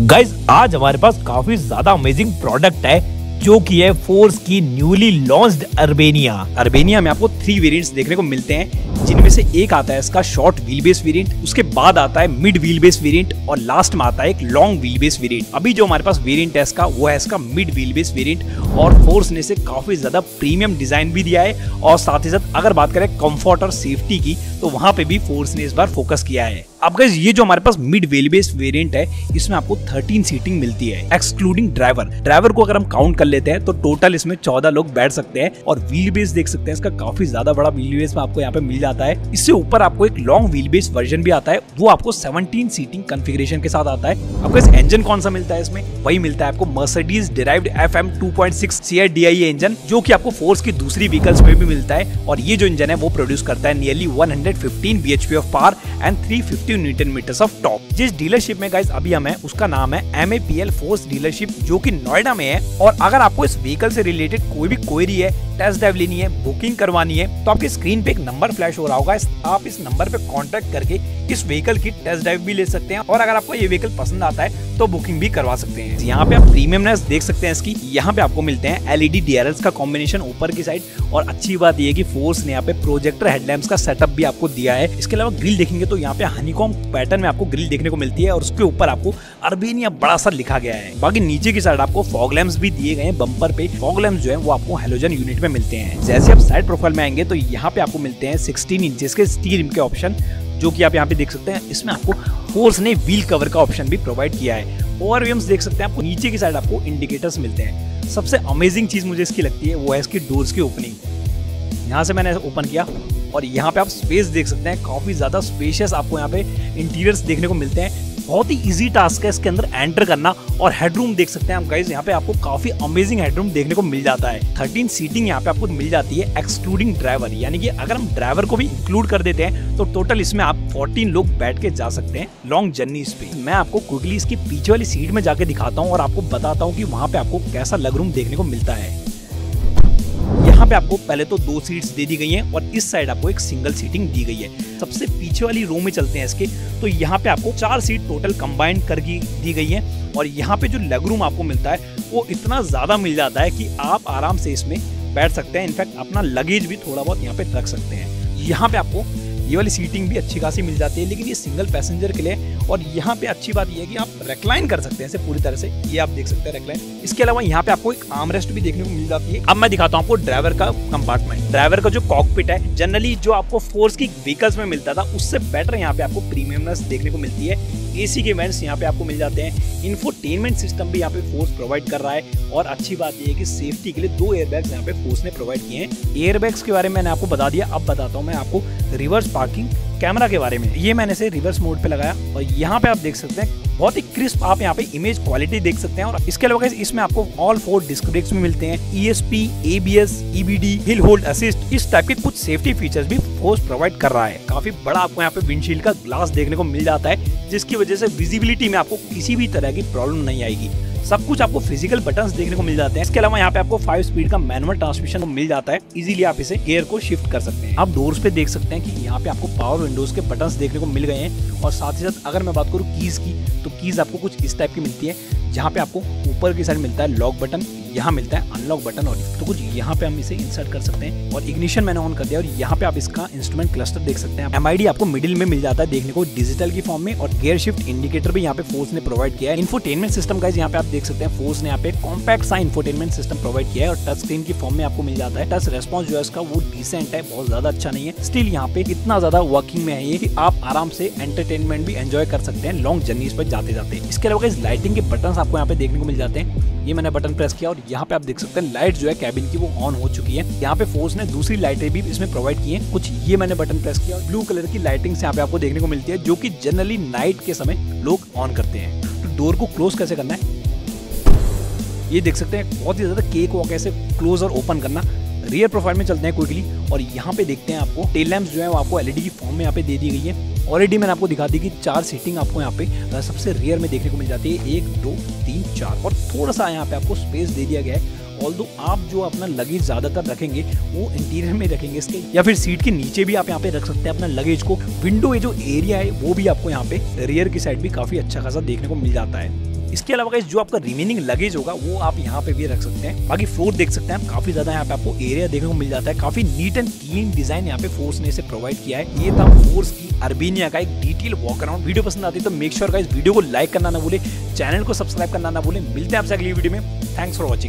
Guys आज हमारे पास काफ़ी ज़्यादा अमेजिंग प्रोडक्ट है, जो कि है फोर्स की न्यूली लॉन्च्ड अर्बेनिया अर्बेनिया में आपको थ्री वेरिएंट्स देखने को मिलते हैं, जिनमें से एक आता है इसका शॉर्ट व्हील बेस वेरिएंट उसके बाद आता है मिड व्हील बेस वेरिएंट और लास्ट में आता है एक लॉन्ग व्हील बेस वेरिएंट अभी जो हमारे पास वेरिएंट है इसका, वो है इसका मिड व्हील बेस वेरिएंट और फोर्स ने इसे काफ़ी ज़्यादा प्रीमियम डिज़ाइन भी दिया है, और साथ ही साथ अगर बात करें कंफर्ट और सेफ्टी की तो वहाँ पे भी फोर्स ने इस बार फोकस किया है। अब गाइस ये जो हमारे पास मिड व्हील बेस वेरिएंट है, इसमें आपको 13 सीटिंग मिलती है एक्सक्लूडिंग ड्राइवर ड्राइवर को अगर हम काउंट कर लेते हैं तो टोटल इसमें 14 लोग बैठ सकते हैं और व्हील बेस देख सकते हैं, इसका काफ़ी ज़्यादा बड़ा व्हील बेस आपको यहाँ पे मिल जाता है। इससे ऊपर आपको एक लॉन्ग व्हील बेस वर्जन भी आता है, वो आपको 17 सीटिंग कॉन्फ़िगरेशन के साथ आता है। आपको इस इंजन कौन सा मिलता है इसमें? वही मिलता है आपको Mercedes derived F M two point C D I engine जो की आपको फोर्स की दूसरी व्हीकल्स में भी मिलता है। और ये जो इंजन है, वो प्रोड्यूस करता है nearly one hundred fifteen B H P of power and three fifty newton meters of top जिस डीलरशिप में गाइस अभी हम है, उसका नाम है M A P L Force dealership जो की नोएडा में है। और अगर आपको इस व्हीकल से रिलेटेड कोई भी क्वेरी है टेस्ट ड्राइव लेनी है बुकिंग करवानी है तो आपकी स्क्रीन पे एक नंबर फ्लैश हो रहा होगा। आप इस नंबर पे कांटेक्ट करके इस व्हीकल की टेस्ट ड्राइव भी ले सकते हैं। और अगर आपको ये व्हीकल पसंद आता है तो बुकिंग भी करवा सकते हैं। यहाँ पे आप प्रीमियमनेस देख सकते हैं इसकी। यहाँ पे आपको मिलते हैं एलईडी डीआरएल्स का कॉम्बिनेशन ऊपर की साइड और अच्छी बात ये कि फोर्स ने यहाँ पे प्रोजेक्टर हेडलैम्प्स का सेटअप भी आपको दिया है। इसके अलावा ग्रिल देखेंगे तो यहाँ पे हनीकॉम पैटर्न में आपको ग्रिल देखने को मिलती है। और उसके ऊपर आपको अर्बेनिया बड़ा सा लिखा गया है। बाकी नीचे की साइड आपको फॉग लैम्प्स भी दिए गए हैं पे। फॉग लैम्प्स जो है वो आपको हेलोजन यूनिट में मिलते हैं। जैसे आप साइड प्रोफ़ाइल में आएँगे तो यहाँ पे आपको मिलते हैं सिक्सटीन इंचेस के स्टील के ऑप्शन जो कि आप यहाँ पे देख सकते हैं। इसमें आपको फोर्स ने व्हील कवर का ऑप्शन भी प्रोवाइड किया है। ओवर देख सकते हैं, आपको नीचे की साइड आपको इंडिकेटर्स मिलते हैं। सबसे अमेजिंग चीज़ मुझे इसकी लगती है, वो है इसकी डोर्स की ओपनिंग यहाँ से मैंने ओपन किया और यहाँ पे आप स्पेस देख सकते हैं, काफ़ी ज़्यादा स्पेशियस आपको यहाँ पे इंटीरियर्स देखने को मिलते हैं। बहुत ही इजी टास्क है इसके अंदर एंटर करना और हेडरूम देख सकते हैं आप गाइज़ यहाँ पे आपको काफ़ी अमेजिंग हेडरूम देखने को मिल जाता है। थर्टीन सीटिंग यहाँ पे आपको मिल जाती है एक्सक्लूडिंग ड्राइवर यानी कि अगर हम ड्राइवर को भी इंक्लूड कर देते हैं तो टोटल इसमें आप 14 लोग बैठ के जा सकते हैं लॉन्ग जर्नी पे। मैं आपको क्विकली इसकी पीछे वाली सीट में जाके दिखाता हूँ और आपको बताता हूँ की वहाँ पे आपको कैसा लग रूम देखने को मिलता है। पे आपको पहले तो दो सीट्स दे दी गई हैं और इस साइड आपको एक सिंगल सीटिंग दी गई है। सबसे पीछे वाली रो में चलते हैं इसके। तो यहाँ पे आपको चार सीट टोटल कंबाइंड कर दी गई है और यहाँ पे जो लेग रूम आपको मिलता है, वो इतना ज़्यादा मिल जाता है कि आप आराम से इसमें बैठ सकते हैं। इनफैक्ट अपना लगेज भी थोड़ा बहुत यहाँ पे रख सकते हैं। यहाँ पे आपको ये वाली सीटिंग भी अच्छी खासी मिल जाती है, लेकिन ये सिंगल पैसेंजर के लिए, और यहाँ पे अच्छी बात ये है कि आप रेक्लाइन कर सकते हैं इसे पूरी तरह से, ये आप देख सकते हैं रेक्लाइन इसके अलावा यहाँ पे आपको एक आर्म रेस्ट भी देखने को मिल जाती है। अब मैं दिखाता हूँ आपको ड्राइवर का कंपार्टमेंट ड्राइवर का जो कॉकपिट है जनरली जो आपको फोर्स की व्हीकल्स में मिलता था, उससे बेटर यहाँ पे आपको प्रीमियमनेस देखने को मिलती है। एसी के वेंट्स यहाँ पे आपको मिल जाते हैं। इन्फोटेनमेंट सिस्टम भी यहाँ पे फोर्स प्रोवाइड कर रहा है और अच्छी बात ये है कि सेफ्टी के लिए दो एयरबैग्स यहाँ पे फोर्स ने प्रोवाइड किए हैं। एयरबैग्स के बारे में मैंने आपको बता दिया, अब बताता हूँ मैं आपको रिवर्स पार्किंग कैमरा के बारे में। ये मैंने से रिवर्स मोड पे लगाया और यहाँ पे आप देख सकते हैं, बहुत ही क्रिस्प आप यहाँ पे इमेज क्वालिटी देख सकते हैं और इसके अलावा इसमें आपको ऑल फोर डिस्क ब्रेक्स भी मिलते हैं E S P A B S E B D hill hold assist इस टाइप के कुछ सेफ्टी फीचर्स भी फोर्स प्रोवाइड कर रहा है। काफ़ी बड़ा आपको यहाँ पे विंडशील्ड का ग्लास देखने को मिल जाता है। जिसकी वजह से विजिबिलिटी में आपको किसी भी तरह की प्रॉब्लम नहीं आएगी। सब कुछ आपको फ़िज़िकल बटन देखने को मिल जाते हैं। इसके अलावा यहाँ पे आपको फाइव स्पीड का मैनुअल ट्रांसमिशन मिल जाता है। इजीली आप इसे गेयर को शिफ्ट कर सकते हैं। आप डोर्स पे देख सकते हैं कि यहाँ पे आपको पावर विंडोज़ के बटन देखने को मिल गए हैं। और साथ ही साथ अगर मैं बात करूँ कीज की तो कीज आपको कुछ इस टाइप की मिलती है, जहाँ पे आपको ऊपर की साइड मिलता है लॉक बटन यहाँ मिलता है अनलॉक बटन और तो कुछ यहाँ पे हम इसे इंसर्ट कर सकते हैं। और इग्निशन मैंने ऑन कर दिया और यहाँ पे आप इसका इंस्ट्रूमेंट क्लस्टर देख सकते हैं। एम आपको मिडिल में मिल जाता है देखने को डिजिटल की फॉर्म में और गेयर शिफ्ट इंडिकेटर भी यहाँ पे फोर्स ने प्रोवाइड किया है। इन्फोटेनमेंट सिस्टम का यहाँ पे आप देख सकते हैं फोर्स ने यहाँ पे कॉम्पैक्ट सा इन्फोटेनमेंट सिस्टम प्रोवाइड किया है और टच स्क्रीन की फॉर्म में आपको मिल जाता है। टच रेस्पॉन्स जो है इसका वो डिसेंट है, बहुत ज़्यादा अच्छा नहीं है। स्टिल यहाँ पे इतना ज़्यादा वर्किंग में है ये कि आप आराम से एंटरटेनमेंट भी एंजॉय कर सकते हैं लॉन्ग जर्नीज पर जाते जाते इसके अलावा इस लाइटिंग के बटन आपको यहाँ पे देखने को मिल जाते हैं। ये मैंने बटन प्रेस किया और यहाँ पे आप देख सकते हैं लाइट जो है कैबिन की वो ऑन हो चुकी है। यहाँ पे फोर्स ने दूसरी लाइटें भी इसमें प्रोवाइड की हैं। कुछ ये मैंने बटन प्रेस किया ब्लू कलर की लाइटिंग यहाँ पे आपको देखने को मिलती है, जो की जनरली नाइट के समय लोग ऑन करते हैं। तो डोर को क्लोज कैसे करना है? ये देख सकते हैं, बहुत ही ज़्यादा केक वॉक ऐसे क्लोज और ओपन करना। रियर प्रोफ़ाइल में चलते हैं क्विकली और यहाँ पे देखते हैं आपको टेल लैम्प जो है वो आपको एलईडी की फॉर्म में यहाँ पे दे दी गई है। ऑलरेडी मैंने आपको दिखा दी कि चार सीटिंग आपको यहाँ पे सबसे रेयर में देखने को मिल जाती है। एक, दो, तीन, चार। और थोड़ा सा यहाँ पे आपको स्पेस दे दिया गया है। ऑल दो आप जो अपना लगेज ज़्यादातर रखेंगे, वो इंटीरियर में रखेंगे इसके। या फिर सीट के नीचे भी आप यहाँ पे रख सकते हैं अपना लगेज को। विंडो ये जो एरिया है, वो भी आपको यहाँ पे रियर की साइड भी काफ़ी अच्छा खासा देखने को मिल जाता है। इसके अलावा जो आपका रिमेनिंग लगेज होगा, वो आप यहाँ पे भी रख सकते हैं। बाकी फ्लोर देख सकते हैं काफ़ी ज़्यादा यहाँ पे आपको एरिया देखने को मिल जाता है। काफ़ी नीट एंड क्लीन डिज़ाइन यहाँ पे फोर्स ने इसे प्रोवाइड किया है। ये था फोर्स की अर्बेनिया का एक डिटेल वॉक अराउंड वीडियो पसंद आती है तो मेक श्योर का इस वीडियो को लाइक करना ना भूले चैनल को सब्सक्राइब करना ना भूले। मिलते हैं आपसे अगली वीडियो में। Thanks for watching